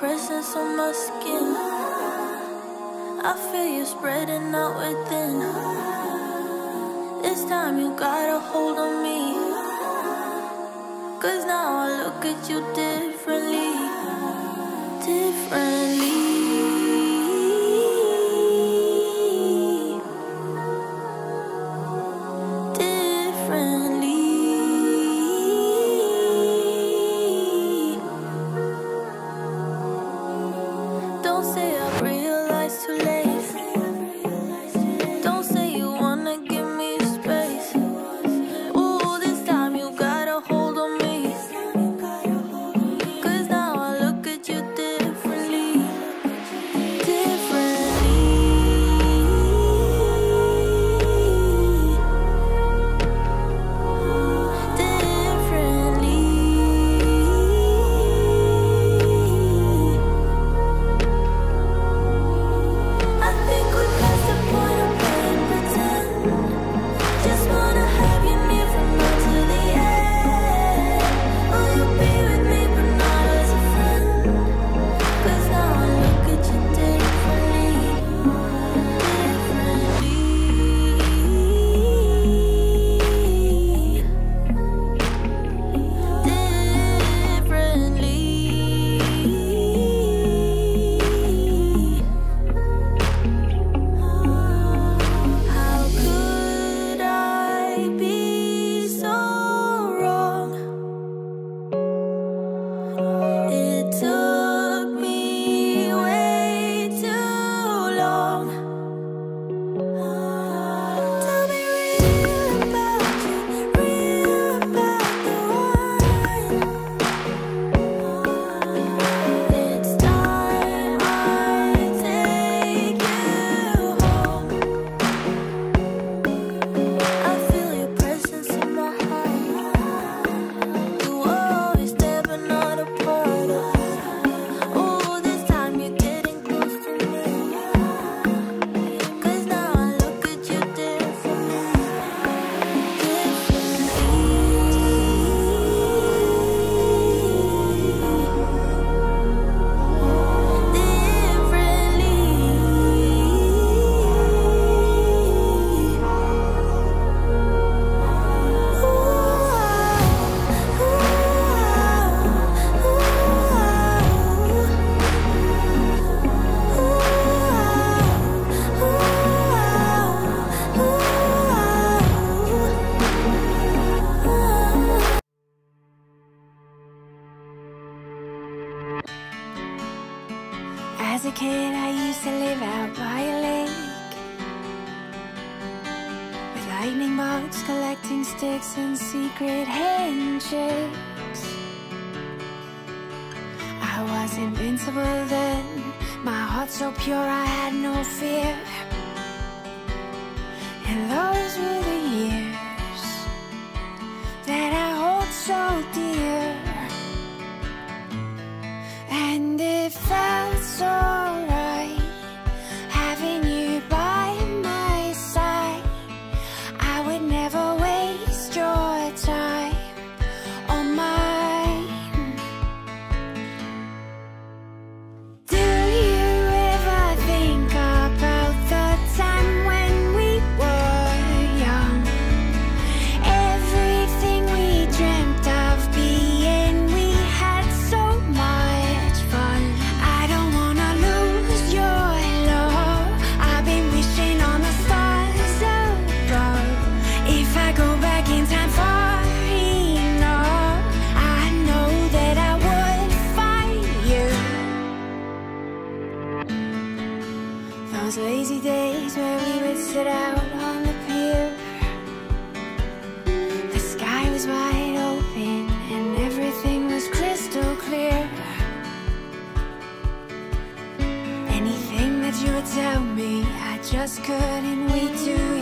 presence on my skin. I feel you spreading out within. This time you got a hold on me. Cause now I look at you differently. Differently. idea Lazy days where we would sit out on the pier. The sky was wide open and everything was crystal clear. Anything that you would tell me, I just couldn't wait to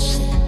ocean.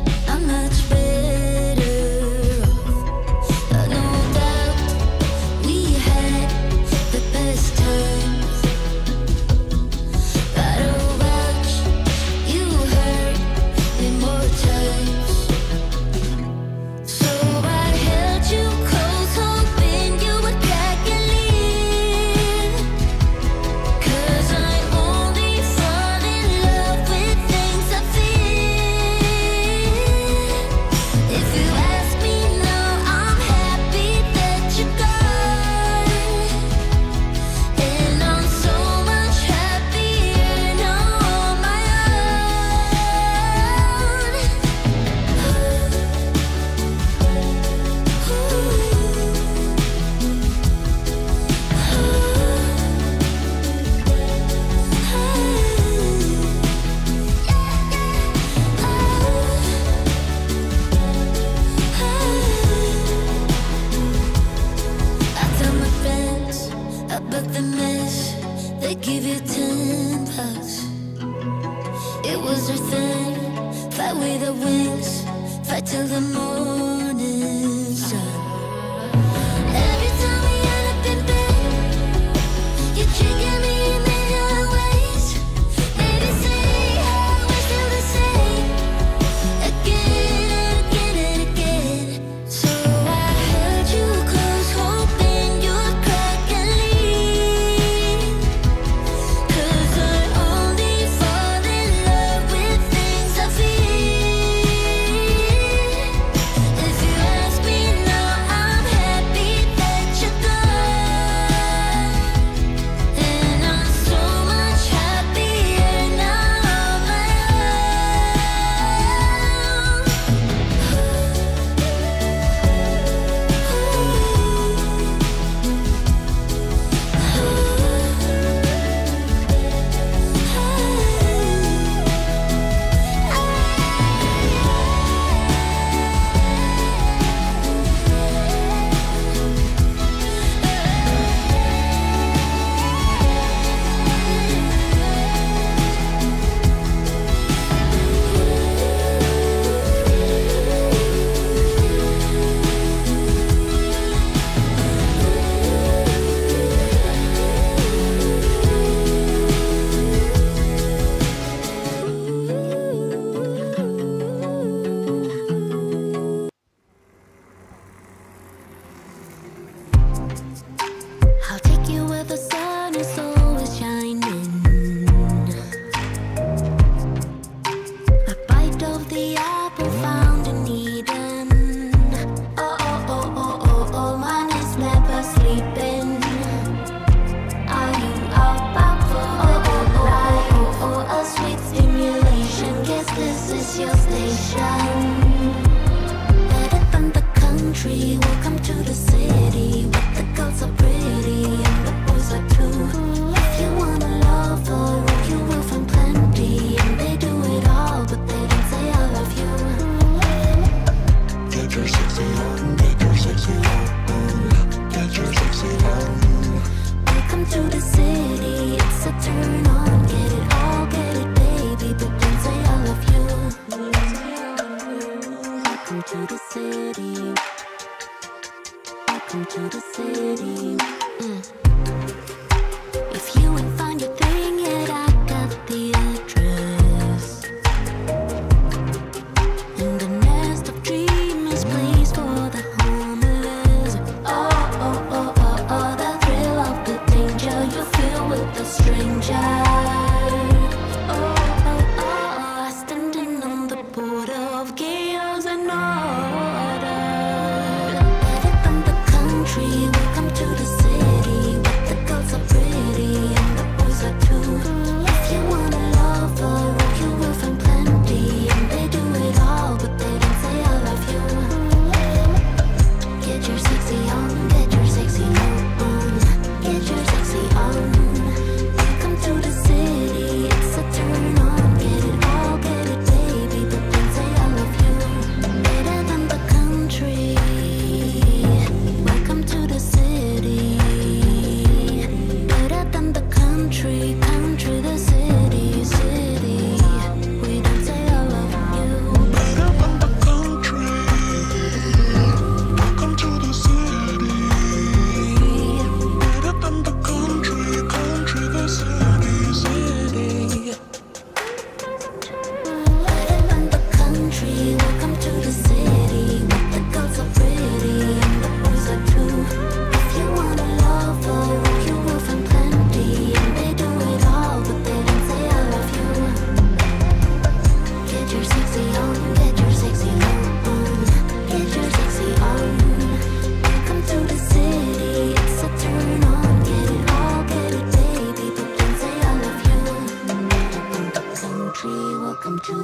to the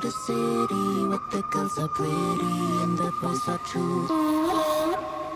the city where the girls are pretty and the boys are true.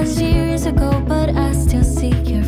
Was years ago, but I still see your